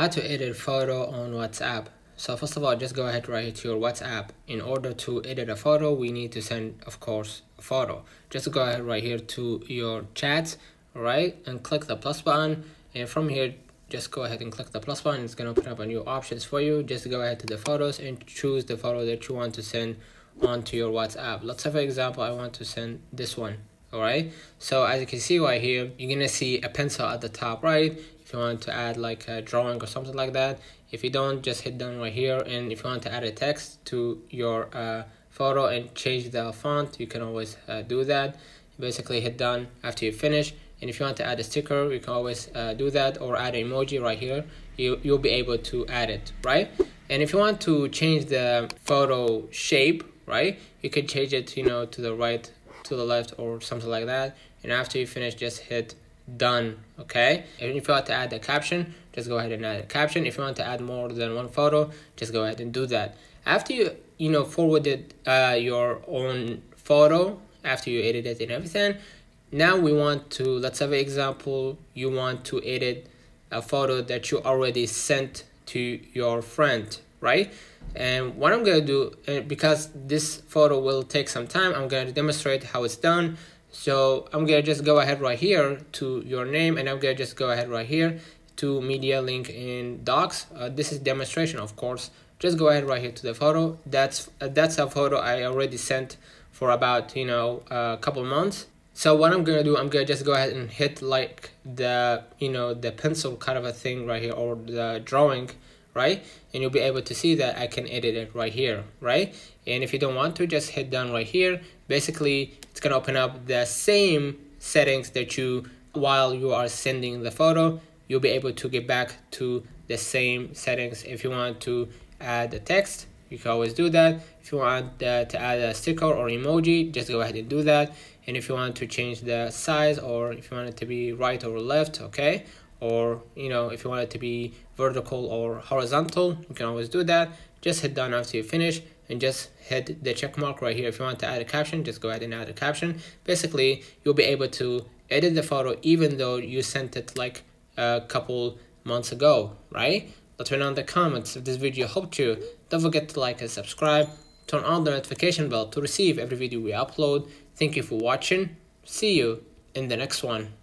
how to edit photo on WhatsApp. So first of all, just go ahead right here to your WhatsApp. In order to edit a photo, we need to send, of course, a photo. Just go ahead right here to your chat, right, and click the plus button. And from here, just go ahead and click the plus button. It's gonna open up a new options for you. Just go ahead to the photos and choose the photo that you want to send onto your WhatsApp. Let's say for example, I want to send this one. All right. So as you can see right here, you're gonna see a pencil at the top right if you want to add like a drawing or something like that if you don't just hit done right here. And if you want to add a text to your uh, photo and change the font you can always uh, do that. Basically hit done after you finish. And if you want to add a sticker you can always uh, do that or add an emoji right here. You, you'll be able to add it right? And if you want to change the photo shape right you can change it you know to the right to the left or something like that. And after you finish just hit done okay? And if you want to add a caption just go ahead and add a caption. If you want to add more than one photo just go ahead and do that. After you you know forwarded uh, your own photo after you edit it and everything now we want to let's have an example you want to edit a photo that you already sent to your friend right? And what I'm gonna do because this photo will take some time I'm gonna demonstrate how it's done so I'm gonna just go ahead right here to your name and I'm gonna just go ahead right here to media links and docs. Uh, this is demonstration of course. Just go ahead right here to the photo. That's uh, that's a photo I already sent for about you know a couple months. So what I'm gonna do, I'm gonna just go ahead and hit like the you know the pencil kind of a thing right here or the drawing right? And you'll be able to see that I can edit it right here right? And if you don't want to just hit done right here. Basically it's gonna open up the same settings that you while you are sending the photo you'll be able to get back to the same settings. If you want to add the text you can always do that. If you want uh, to add a sticker or emoji just go ahead and do that. And if you want to change the size or if you want it to be right or left okay or you know if you want it to be vertical or horizontal you can always do that. Just hit done after you finish and just hit the check mark right here. If you want to add a caption just go ahead and add a caption. Basically you'll be able to edit the photo even though you sent it like a couple months ago right? Me know in the comments. If this video helped you don't forget to like and subscribe. Turn on the notification bell to receive every video we upload. Thank you for watching. See you in the next one